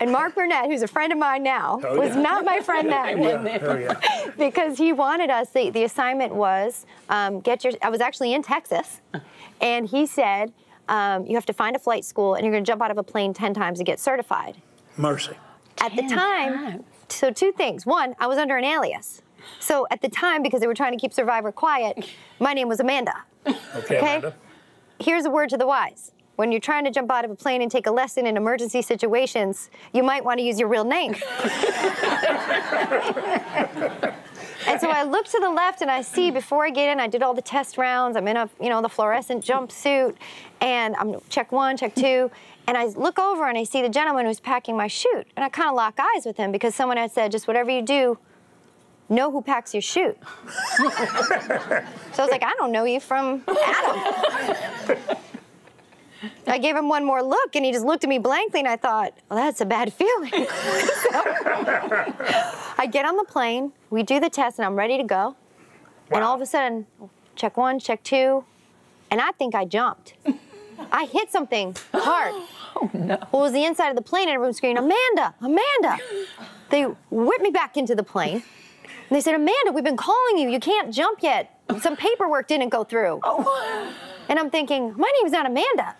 And Mark Burnett, who's a friend of mine now, Oh, was yeah. not my friend then. Yeah, oh, yeah. because he wanted us. The, the assignment was um, get your. I was actually in Texas, and he said um, you have to find a flight school and you're going to jump out of a plane ten times to get certified. Mercy. At the time, so two things. One, I was under an alias. So at the time, because they were trying to keep Survivor quiet, my name was Amanda. Okay, Okay. Amanda. Here's a word to the wise. When you're trying to jump out of a plane and take a lesson in emergency situations, you might want to use your real name. and so I look to the left and I see before I get in, I did all the test rounds. I'm in a, you know, the fluorescent jumpsuit, and I'm check one, check two, and I look over and I see the gentleman who's packing my chute, and I kind of lock eyes with him because someone had said, just whatever you do, know who packs your chute. so I was like, I don't know you from Adam. I gave him one more look and he just looked at me blankly and I thought, well, that's a bad feeling. So, I get on the plane, we do the test, and I'm ready to go. And all of a sudden, check one, check two, and I think I jumped. I hit something hard. Oh, no. Well, it was the inside of the plane and everyone's screaming, Amanda, Amanda. They whipped me back into the plane. And they said, Amanda, we've been calling you. You can't jump yet. Some paperwork didn't go through. Oh. And I'm thinking, my name's not Amanda.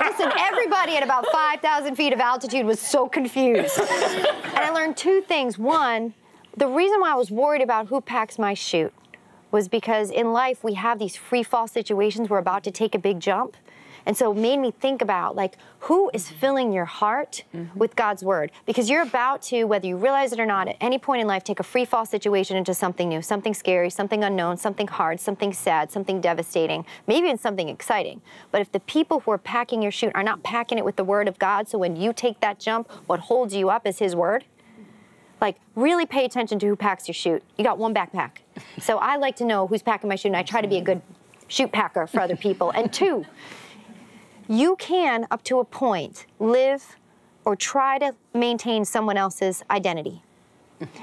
Listen, everybody at about 5,000 feet of altitude was so confused. And I learned two things. One, the reason why I was worried about who packs my chute was because in life we have these free fall situations. We're about to take a big jump. And so it made me think about like who is mm-hmm. filling your heart mm-hmm. with God's word? Because you're about to, whether you realize it or not, at any point in life, take a free fall situation into something new, something scary, something unknown, something hard, something sad, something devastating, maybe even something exciting. But if the people who are packing your chute are not packing it with the word of God, so when you take that jump, what holds you up is his word. Like, really pay attention to who packs your chute. You got one backpack. So I like to know who's packing my chute, and I try to be a good chute packer for other people. And two, you can, up to a point, live or try to maintain someone else's identity.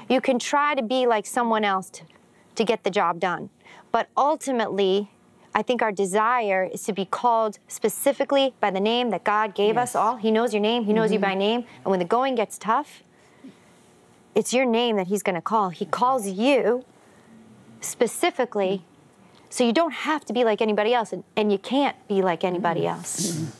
You can try to be like someone else to, to get the job done. But ultimately, I think our desire is to be called specifically by the name that God gave us all. He knows your name, He knows you mm-hmm. by name. And when the going gets tough, it's your name that He's going to call. He calls you specifically so you don't have to be like anybody else, and, and you can't be like anybody mm. else. Mm.